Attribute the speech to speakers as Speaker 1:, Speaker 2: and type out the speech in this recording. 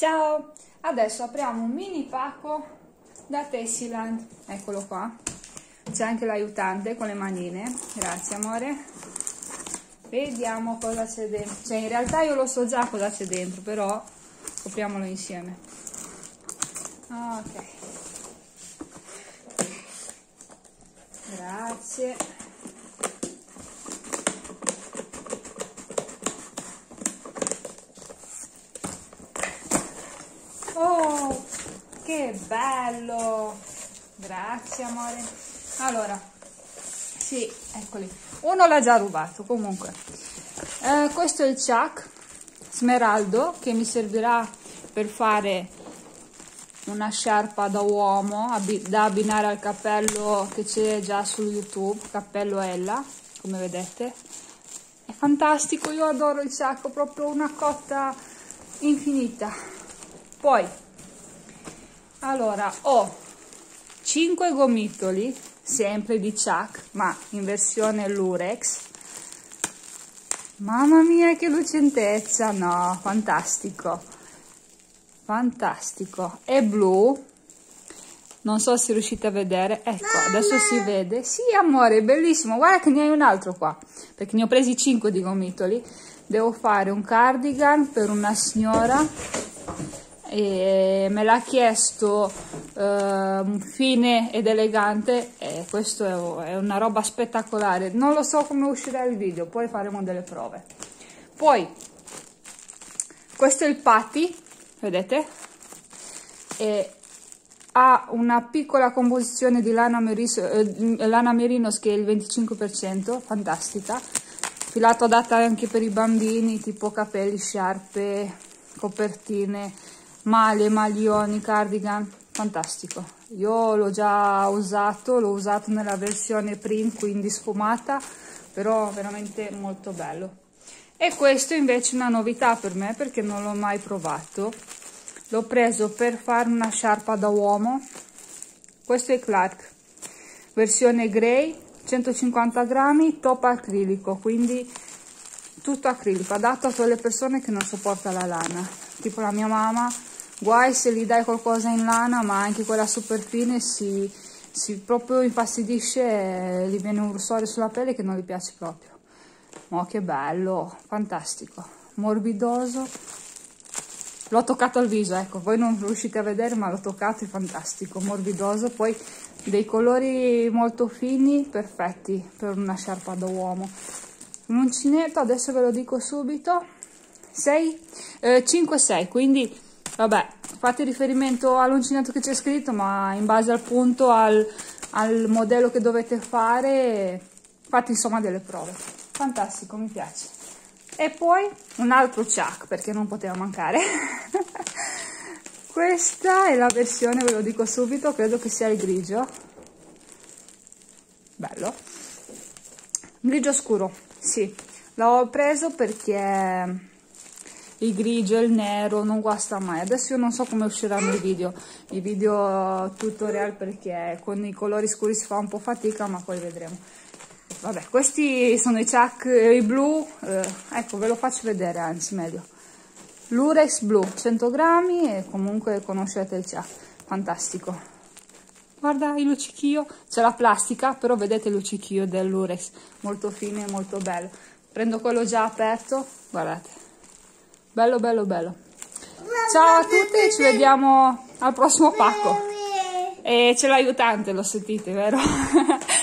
Speaker 1: Ciao! Adesso apriamo un mini pacco da Tessiland. Eccolo qua. C'è anche l'aiutante con le manine. Grazie amore. Vediamo cosa c'è dentro. Cioè in realtà io lo so già cosa c'è dentro, però scopriamolo insieme. Ok. Grazie. Oh, che bello! Grazie amore. Allora, sì, eccoli. Uno l'ha già rubato, comunque. Eh, questo è il Chuck Smeraldo che mi servirà per fare una sciarpa da uomo da abbinare al cappello che c'è già su YouTube, cappello Ella, come vedete. È fantastico, io adoro il sacco, proprio una cotta infinita poi allora ho 5 gomitoli sempre di Chuck ma in versione lurex. Mamma mia che lucentezza! No fantastico. Fantastico. È blu. Non so se riuscite a vedere. Ecco Mamma. adesso si vede. Sì amore è bellissimo. Guarda che ne hai un altro qua perché ne ho presi 5 di gomitoli. Devo fare un cardigan per una signora e me l'ha chiesto eh, fine ed elegante e questo è, una roba spettacolare. Non lo so come uscirà il video poi faremo delle prove. Poi questo è il patty vedete? E ha una piccola composizione di lana, meriso, eh, lana merinos che è il 25% fantastica. Filato adatta anche per i bambini tipo capelli, sciarpe copertine maglie, maglioni, cardigan, fantastico. Io l'ho già usato, l'ho usato nella versione print, quindi sfumata, però veramente molto bello. E questo invece è una novità per me perché non l'ho mai provato. L'ho preso per fare una sciarpa da uomo. Questo è Clark, versione grey, 150 grammi, top acrilico, quindi tutto acrilico, adatto a quelle persone che non sopporta la lana, tipo la mia mamma guai se gli dai qualcosa in lana ma anche quella super fine si, si proprio infastidisce e gli viene un rossore sulla pelle che non gli piace proprio. Oh che bello fantastico morbidoso. L'ho toccato al viso ecco voi non riuscite a vedere ma l'ho toccato è fantastico morbidoso. Poi dei colori molto fini perfetti per una sciarpa da uomo. L'uncinetto adesso ve lo dico subito. 6 eh, 5 6 quindi Vabbè, fate riferimento all'uncinetto che c'è scritto, ma in base al punto, al, al modello che dovete fare, fate insomma delle prove. Fantastico, mi piace. E poi un altro chuck, perché non poteva mancare. Questa è la versione, ve lo dico subito, credo che sia il grigio. Bello. Grigio scuro, sì. L'ho preso perché il grigio e il nero non guasta mai. Adesso io non so come usciranno i video i video tutorial perché con i colori scuri si fa un po' fatica ma poi vedremo. Vabbè questi sono i chuck eh, i blu eh, ecco ve lo faccio vedere anzi meglio. L'urex blu 100 grammi e comunque conoscete il chuck fantastico. Guarda il luccichio c'è la plastica però vedete il luccichio dell'urex molto fine molto bello. Prendo quello già aperto guardate bello bello bello. Ciao a tutti ci vediamo al prossimo pacco. E c'è l'aiutante lo sentite vero